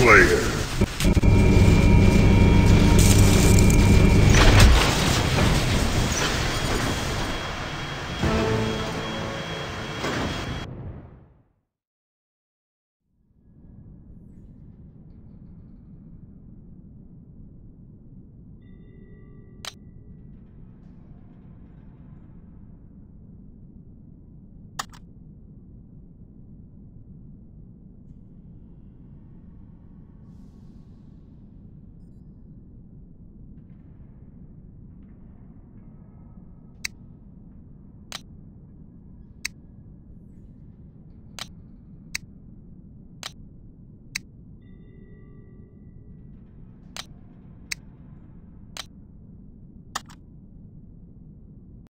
Slayer.